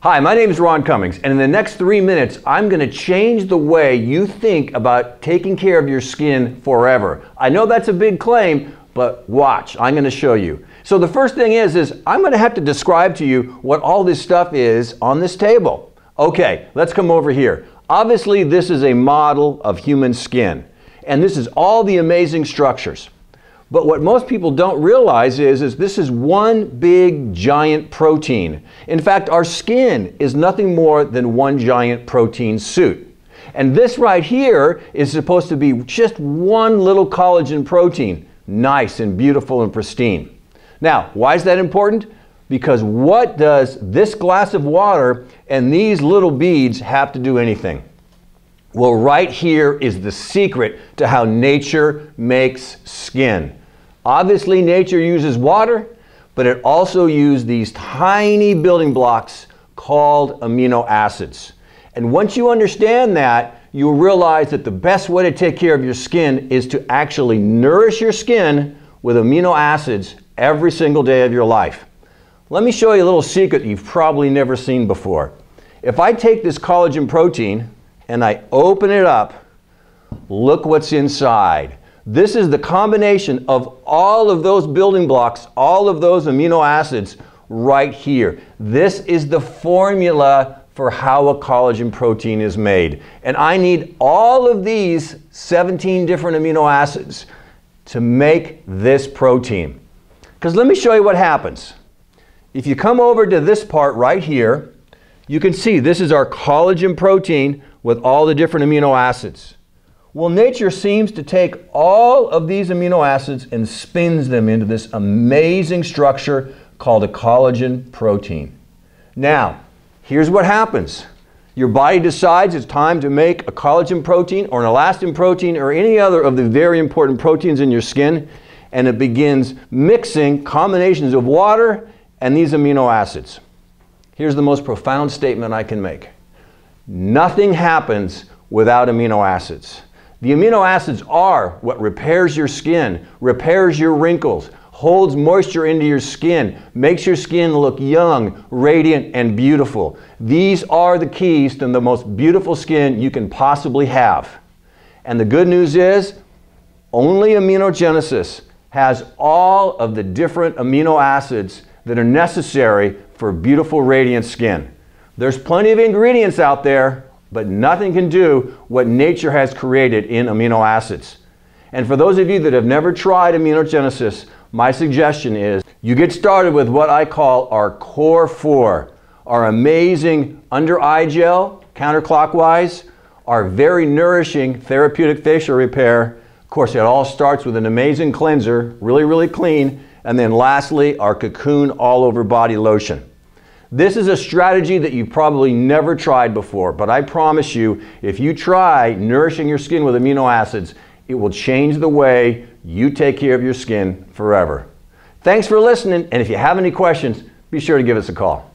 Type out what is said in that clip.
Hi, my name is Ron Cummings, and in the next three minutes, I'm going to change the way you think about taking care of your skin forever. I know that's a big claim, but watch, I'm going to show you. So the first thing is, is I'm going to have to describe to you what all this stuff is on this table. Okay, let's come over here. Obviously, this is a model of human skin, and this is all the amazing structures. But what most people don't realize is, is this is one big giant protein. In fact, our skin is nothing more than one giant protein suit. And this right here is supposed to be just one little collagen protein, nice and beautiful and pristine. Now, why is that important? Because what does this glass of water and these little beads have to do anything? Well, right here is the secret to how nature makes skin. Obviously, nature uses water, but it also uses these tiny building blocks called amino acids. And once you understand that, you'll realize that the best way to take care of your skin is to actually nourish your skin with amino acids every single day of your life. Let me show you a little secret you've probably never seen before. If I take this collagen protein and I open it up, look what's inside. This is the combination of all of those building blocks, all of those amino acids right here. This is the formula for how a collagen protein is made. And I need all of these 17 different amino acids to make this protein. Because let me show you what happens. If you come over to this part right here, you can see this is our collagen protein with all the different amino acids. Well, nature seems to take all of these amino acids and spins them into this amazing structure called a collagen protein. Now, here's what happens. Your body decides it's time to make a collagen protein or an elastin protein or any other of the very important proteins in your skin, and it begins mixing combinations of water and these amino acids. Here's the most profound statement I can make. Nothing happens without amino acids. The amino acids are what repairs your skin, repairs your wrinkles, holds moisture into your skin, makes your skin look young, radiant, and beautiful. These are the keys to the most beautiful skin you can possibly have. And the good news is, only aminogenesis has all of the different amino acids that are necessary for beautiful, radiant skin. There's plenty of ingredients out there, but nothing can do what nature has created in amino acids. And for those of you that have never tried aminogenesis, my suggestion is you get started with what I call our core four, our amazing under eye gel, counterclockwise, our very nourishing therapeutic facial repair. Of course, it all starts with an amazing cleanser, really, really clean. And then lastly, our cocoon all over body lotion. This is a strategy that you've probably never tried before, but I promise you, if you try nourishing your skin with amino acids, it will change the way you take care of your skin forever. Thanks for listening, and if you have any questions, be sure to give us a call.